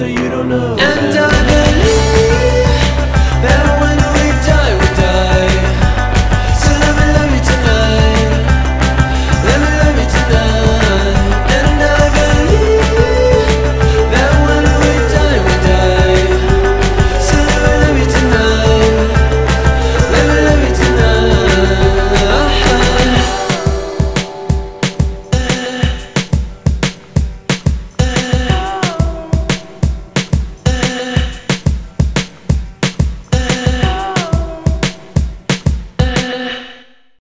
so you don't know.